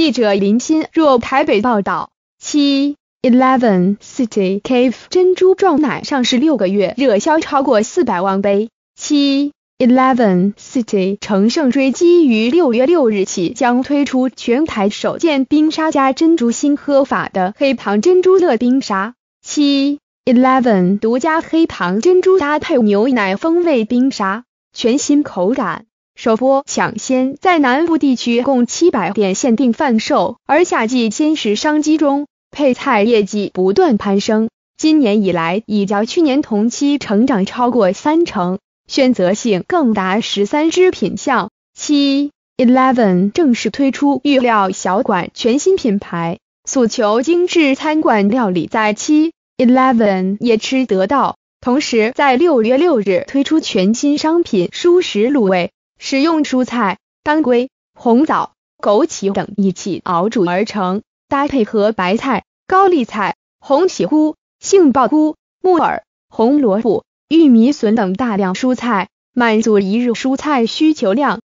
记者林鑫若台北报道，七 Eleven City Cave 珍珠撞奶上市六个月，热销超过四百万杯。七 Eleven City 乘胜追击，于六月六日起将推出全台首件冰沙加珍珠新喝法的黑糖珍珠乐冰沙。七 Eleven 独家黑糖珍珠搭配牛奶风味冰沙，全新口感，首波抢先在南部地区共七百店限定贩售，而夏季鲜食商机中，配菜业绩不断攀升，今年以来已较去年同期成长超过三成，选择性更达十三支品项。七 Eleven 正式推出预料小馆全新品牌，诉求精致餐馆料理，在七。Eleven 也吃得到，同时在六月六日推出全新商品蔬食卤味，使用蔬菜、当归、红枣、枸杞等一起熬煮而成，搭配和白菜、高丽菜、红喜菇、杏鲍菇、木耳、红萝卜、玉米笋等大量蔬菜，满足一日蔬菜需求量。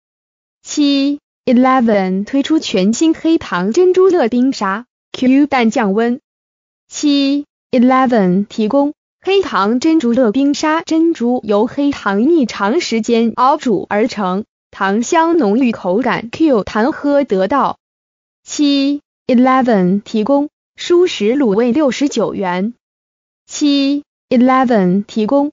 七 Eleven 推出全新黑糖珍珠乐冰沙，Q 弹降温。七 Eleven 提供黑糖珍珠乐冰沙，珍珠由黑糖逆长时间熬煮而成，糖香浓郁，口感 Q 弹，喝得到。七 Eleven 提供舒适卤味六十九元。七 Eleven 提供